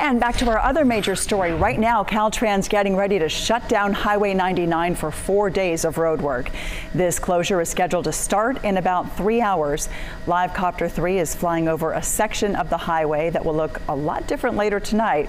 And back to our other major story. Right now, Caltrans getting ready to shut down Highway 99 for four days of road work. This closure is scheduled to start in about three hours. Live Copter 3 is flying over a section of the highway that will look a lot different later tonight.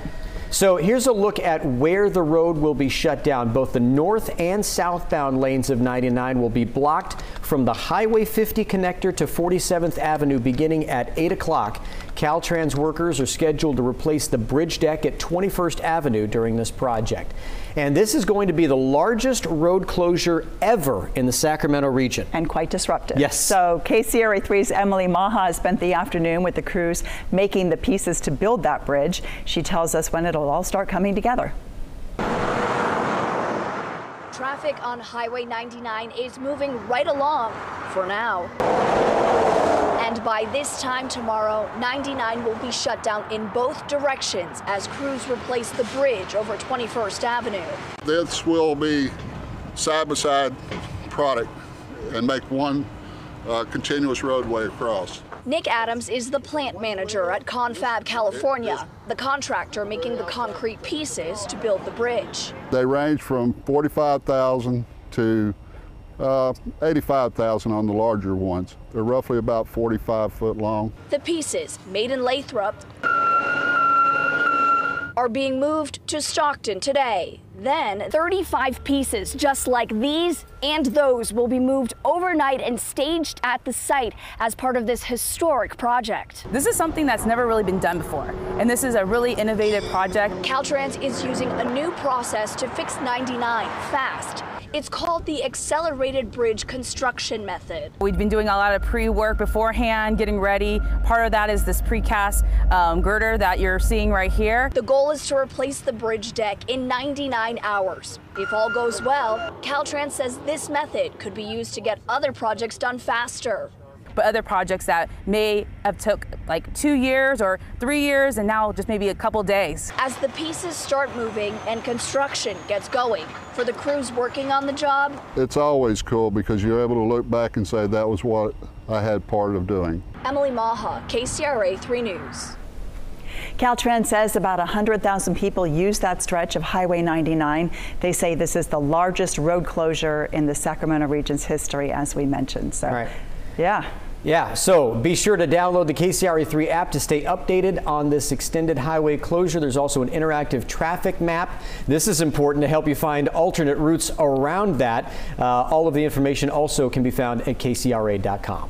So here's a look at where the road will be shut down. Both the north and southbound lanes of 99 will be blocked from the Highway 50 connector to 47th Avenue beginning at 8 o'clock. Caltrans workers are scheduled to replace the bridge deck at 21st Avenue during this project. And this is going to be the largest road closure ever in the Sacramento region. And quite disruptive. Yes. So KCRA 3's Emily Maher spent the afternoon with the crews making the pieces to build that bridge. She tells us when it'll all start coming together. Traffic on Highway 99 is moving right along for now. And by this time tomorrow, 99 will be shut down in both directions as crews replace the bridge over 21st Avenue. This will be side-by-side product and make one uh, continuous roadway across. Nick Adams is the plant manager at Confab California, the contractor making the concrete pieces to build the bridge. They range from 45,000 to uh, 85,000 on the larger ones. They're roughly about 45 foot long. The pieces, made in Lathrop, are being moved to Stockton today. Then 35 pieces just like these and those will be moved overnight and staged at the site as part of this historic project. This is something that's never really been done before, and this is a really innovative project. Caltrans is using a new process to fix 99 fast. It's called the Accelerated Bridge Construction Method. We've been doing a lot of pre-work beforehand, getting ready. Part of that is this precast um, girder that you're seeing right here. The goal is to replace the bridge deck in 99 hours. If all goes well, Caltrans says this method could be used to get other projects done faster but other projects that may have took like two years or three years and now just maybe a couple days. As the pieces start moving and construction gets going, for the crews working on the job, it's always cool because you're able to look back and say that was what I had part of doing. Emily Maher, KCRA 3 News. Caltrans says about 100,000 people use that stretch of Highway 99. They say this is the largest road closure in the Sacramento region's history, as we mentioned. So, right. Yeah. Yeah, so be sure to download the KCRA3 app to stay updated on this extended highway closure. There's also an interactive traffic map. This is important to help you find alternate routes around that. Uh, all of the information also can be found at kcra.com.